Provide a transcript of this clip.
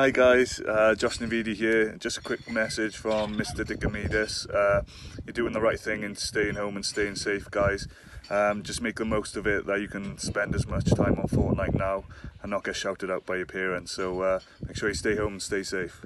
Hi guys, uh, Josh Navidi here. Just a quick message from Mr. Dicamidis. Uh, you're doing the right thing in staying home and staying safe, guys. Um, just make the most of it that you can spend as much time on Fortnite now and not get shouted out by your parents. So uh, make sure you stay home and stay safe.